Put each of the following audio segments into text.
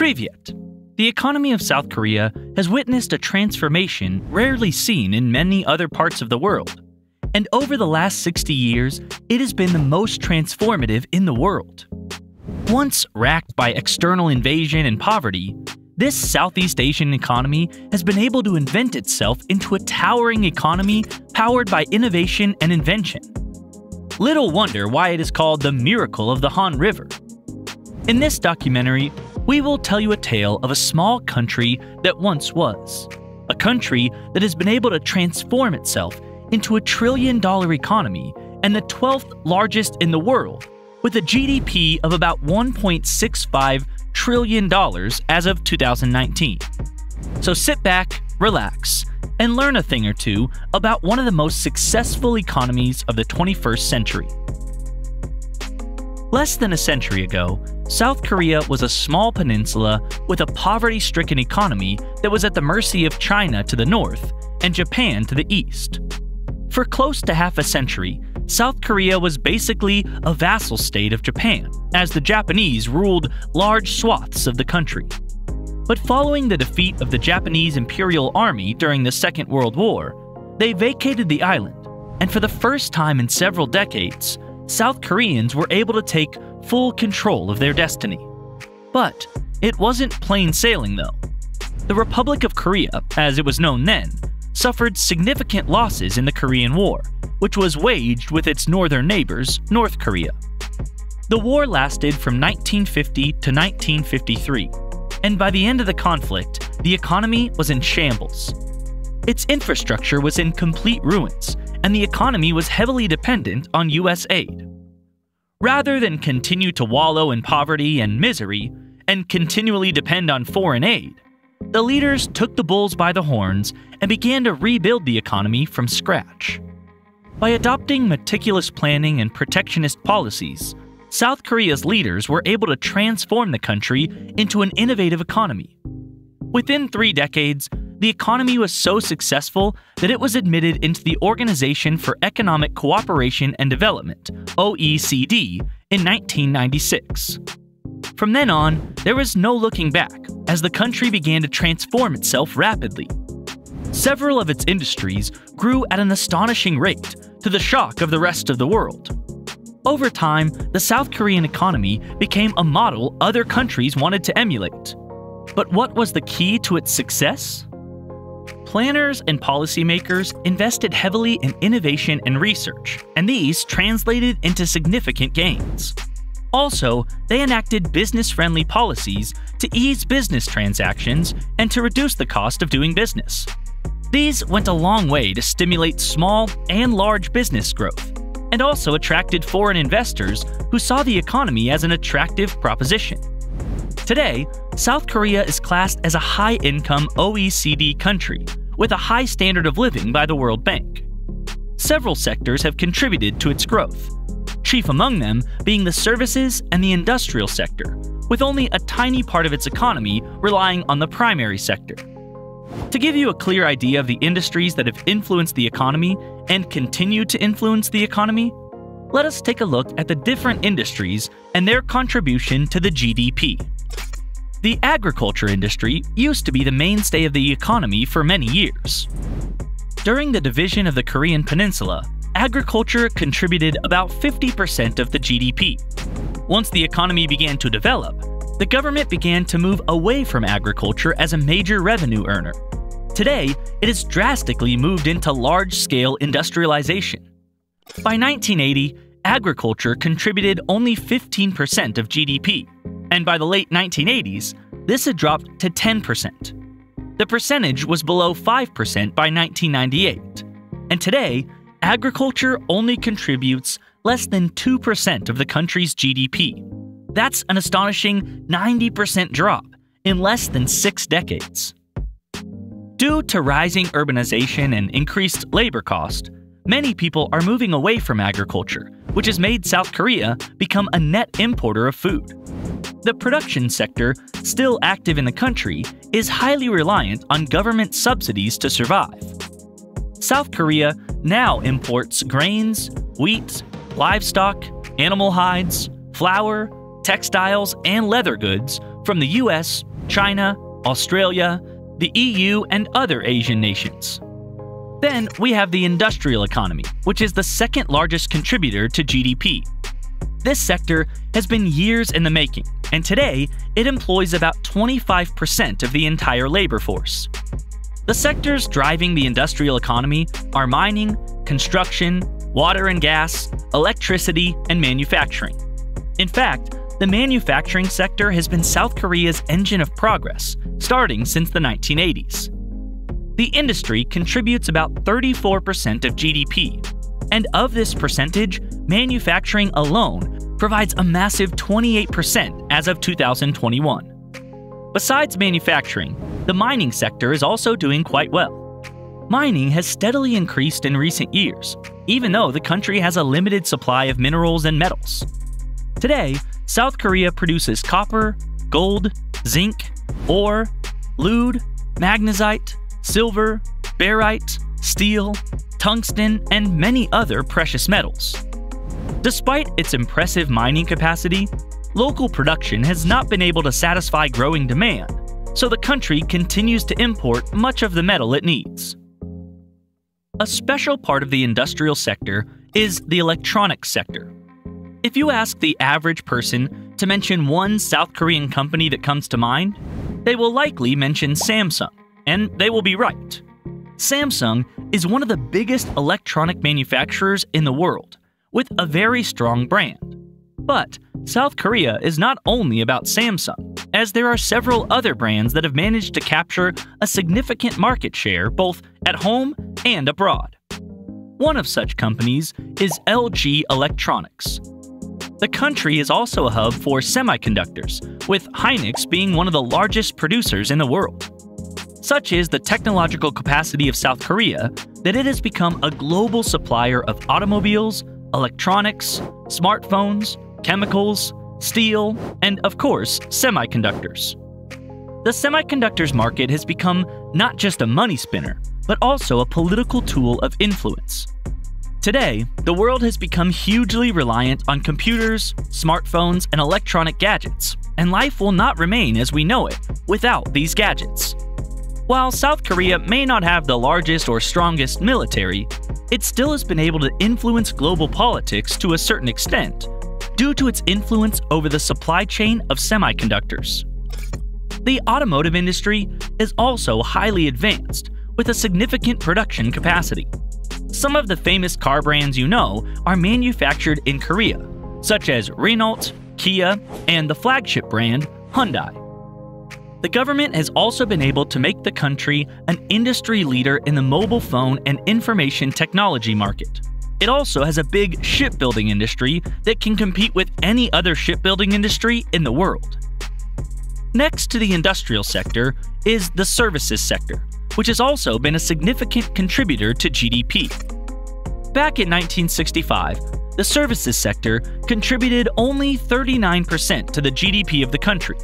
Privyet. The economy of South Korea has witnessed a transformation rarely seen in many other parts of the world. And over the last 60 years, it has been the most transformative in the world. Once racked by external invasion and poverty, this Southeast Asian economy has been able to invent itself into a towering economy powered by innovation and invention. Little wonder why it is called the miracle of the Han River. In this documentary, we will tell you a tale of a small country that once was. A country that has been able to transform itself into a trillion dollar economy and the 12th largest in the world, with a GDP of about 1.65 trillion dollars as of 2019. So sit back, relax, and learn a thing or two about one of the most successful economies of the 21st century. Less than a century ago, South Korea was a small peninsula with a poverty stricken economy that was at the mercy of China to the north and Japan to the east. For close to half a century, South Korea was basically a vassal state of Japan, as the Japanese ruled large swaths of the country. But following the defeat of the Japanese Imperial Army during the Second World War, they vacated the island, and for the first time in several decades, South Koreans were able to take full control of their destiny. But it wasn't plain sailing, though. The Republic of Korea, as it was known then, suffered significant losses in the Korean War, which was waged with its northern neighbors, North Korea. The war lasted from 1950 to 1953, and by the end of the conflict, the economy was in shambles. Its infrastructure was in complete ruins, and the economy was heavily dependent on U.S. aid. Rather than continue to wallow in poverty and misery, and continually depend on foreign aid, the leaders took the bulls by the horns and began to rebuild the economy from scratch. By adopting meticulous planning and protectionist policies, South Korea's leaders were able to transform the country into an innovative economy. Within three decades, the economy was so successful that it was admitted into the Organization for Economic Cooperation and Development, OECD, in 1996. From then on, there was no looking back as the country began to transform itself rapidly. Several of its industries grew at an astonishing rate, to the shock of the rest of the world. Over time, the South Korean economy became a model other countries wanted to emulate. But what was the key to its success? Planners and policymakers invested heavily in innovation and research, and these translated into significant gains. Also, they enacted business friendly policies to ease business transactions and to reduce the cost of doing business. These went a long way to stimulate small and large business growth, and also attracted foreign investors who saw the economy as an attractive proposition. Today, South Korea is classed as a high income OECD country with a high standard of living by the World Bank. Several sectors have contributed to its growth, chief among them being the services and the industrial sector, with only a tiny part of its economy relying on the primary sector. To give you a clear idea of the industries that have influenced the economy and continue to influence the economy, let us take a look at the different industries and their contribution to the GDP. The agriculture industry used to be the mainstay of the economy for many years. During the division of the Korean Peninsula, agriculture contributed about 50% of the GDP. Once the economy began to develop, the government began to move away from agriculture as a major revenue earner. Today, it has drastically moved into large scale industrialization. By 1980, agriculture contributed only 15% of GDP, and by the late 1980s, this had dropped to 10%. The percentage was below 5% by 1998, and today, agriculture only contributes less than 2% of the country's GDP. That's an astonishing 90% drop in less than six decades. Due to rising urbanization and increased labor cost, many people are moving away from agriculture, which has made South Korea become a net importer of food. The production sector, still active in the country, is highly reliant on government subsidies to survive. South Korea now imports grains, wheat, livestock, animal hides, flour, textiles, and leather goods from the US, China, Australia, the EU, and other Asian nations. Then we have the industrial economy, which is the second largest contributor to GDP. This sector has been years in the making, and today it employs about 25% of the entire labor force. The sectors driving the industrial economy are mining, construction, water and gas, electricity, and manufacturing. In fact, the manufacturing sector has been South Korea's engine of progress, starting since the 1980s. The industry contributes about 34% of GDP, and of this percentage, manufacturing alone provides a massive 28% as of 2021. Besides manufacturing, the mining sector is also doing quite well. Mining has steadily increased in recent years, even though the country has a limited supply of minerals and metals. Today, South Korea produces copper, gold, zinc, ore, lead, magnesite, silver, barite, steel, tungsten, and many other precious metals. Despite its impressive mining capacity, local production has not been able to satisfy growing demand, so the country continues to import much of the metal it needs. A special part of the industrial sector is the electronics sector. If you ask the average person to mention one South Korean company that comes to mind, they will likely mention Samsung, and they will be right. Samsung is one of the biggest electronic manufacturers in the world, with a very strong brand. But South Korea is not only about Samsung, as there are several other brands that have managed to capture a significant market share both at home and abroad. One of such companies is LG Electronics. The country is also a hub for semiconductors, with Hynix being one of the largest producers in the world. Such is the technological capacity of South Korea that it has become a global supplier of automobiles, electronics, smartphones, chemicals, steel, and of course, semiconductors. The semiconductors market has become not just a money spinner, but also a political tool of influence. Today, the world has become hugely reliant on computers, smartphones, and electronic gadgets, and life will not remain as we know it without these gadgets. While South Korea may not have the largest or strongest military, it still has been able to influence global politics to a certain extent due to its influence over the supply chain of semiconductors. The automotive industry is also highly advanced, with a significant production capacity. Some of the famous car brands you know are manufactured in Korea, such as Renault, Kia, and the flagship brand Hyundai. The government has also been able to make the country an industry leader in the mobile phone and information technology market. It also has a big shipbuilding industry that can compete with any other shipbuilding industry in the world. Next to the industrial sector is the services sector, which has also been a significant contributor to GDP. Back in 1965, the services sector contributed only 39% to the GDP of the country,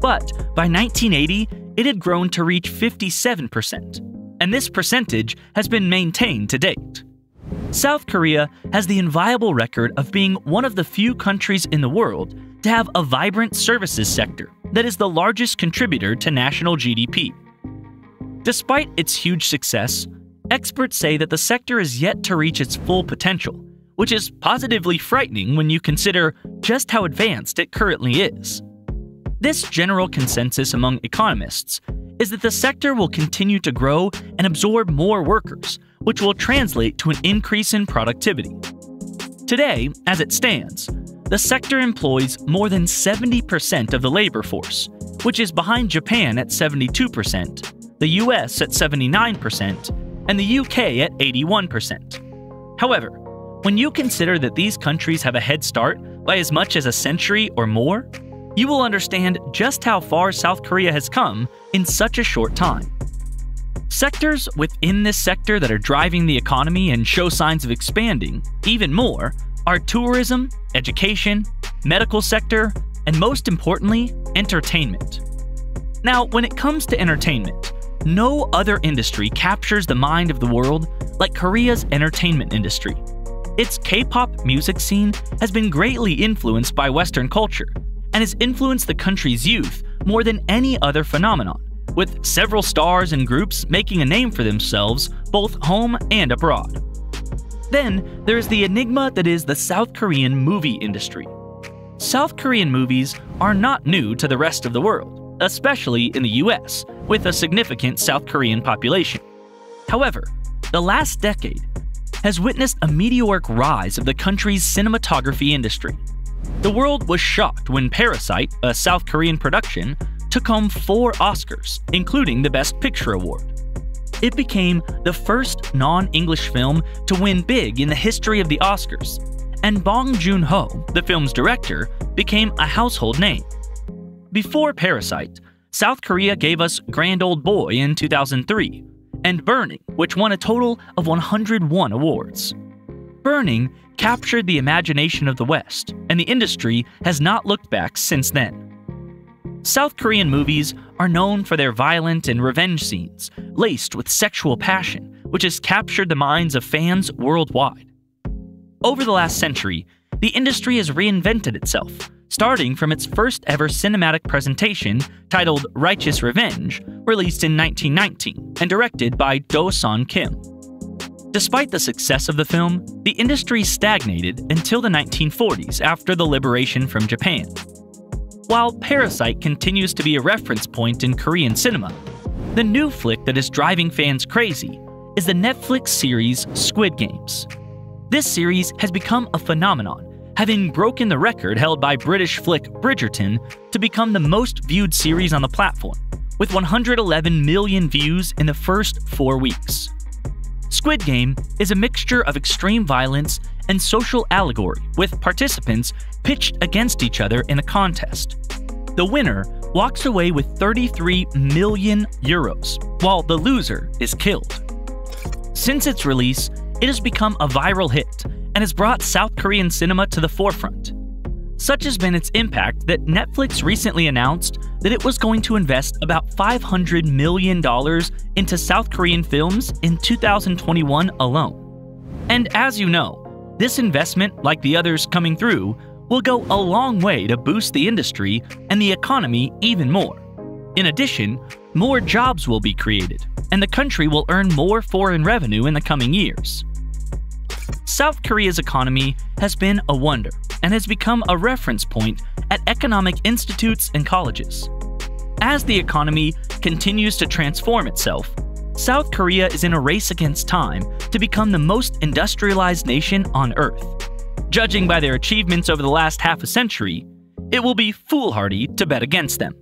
but by 1980, it had grown to reach 57%, and this percentage has been maintained to date. South Korea has the inviolable record of being one of the few countries in the world to have a vibrant services sector that is the largest contributor to national GDP. Despite its huge success, experts say that the sector is yet to reach its full potential, which is positively frightening when you consider just how advanced it currently is. This general consensus among economists is that the sector will continue to grow and absorb more workers, which will translate to an increase in productivity. Today, as it stands, the sector employs more than 70% of the labor force, which is behind Japan at 72%, the US at 79%, and the UK at 81%. However, when you consider that these countries have a head start by as much as a century or more, you will understand just how far South Korea has come in such a short time. Sectors within this sector that are driving the economy and show signs of expanding, even more, are tourism, education, medical sector, and most importantly, entertainment. Now, when it comes to entertainment, no other industry captures the mind of the world like Korea's entertainment industry. Its K pop music scene has been greatly influenced by Western culture, and has influenced the country's youth more than any other phenomenon, with several stars and groups making a name for themselves both home and abroad. Then, there is the enigma that is the South Korean movie industry. South Korean movies are not new to the rest of the world, especially in the US, with a significant South Korean population. However, the last decade has witnessed a meteoric rise of the country's cinematography industry. The world was shocked when Parasite, a South Korean production, took home four Oscars, including the Best Picture Award. It became the first non English film to win big in the history of the Oscars, and Bong Joon ho, the film's director, became a household name. Before Parasite, South Korea gave us Grand Old Boy in 2003, and Burning, which won a total of 101 awards. Burning captured the imagination of the West, and the industry has not looked back since then. South Korean movies are known for their violent and revenge scenes, laced with sexual passion, which has captured the minds of fans worldwide. Over the last century, the industry has reinvented itself, starting from its first ever cinematic presentation titled Righteous Revenge, released in 1919 and directed by Do Son Kim. Despite the success of the film, the industry stagnated until the 1940s after the liberation from Japan. While Parasite continues to be a reference point in Korean cinema, the new flick that is driving fans crazy is the Netflix series Squid Games. This series has become a phenomenon, having broken the record held by British flick Bridgerton to become the most viewed series on the platform, with 111 million views in the first four weeks. Squid Game is a mixture of extreme violence and social allegory, with participants pitched against each other in a contest. The winner walks away with 33 million euros, while the loser is killed. Since its release, it has become a viral hit and has brought South Korean cinema to the forefront. Such has been its impact that Netflix recently announced that it was going to invest about $500 million into South Korean films in 2021 alone. And as you know, this investment, like the others coming through, will go a long way to boost the industry and the economy even more. In addition, more jobs will be created, and the country will earn more foreign revenue in the coming years. South Korea's economy has been a wonder and has become a reference point at economic institutes and colleges. As the economy continues to transform itself, South Korea is in a race against time to become the most industrialized nation on Earth. Judging by their achievements over the last half a century, it will be foolhardy to bet against them.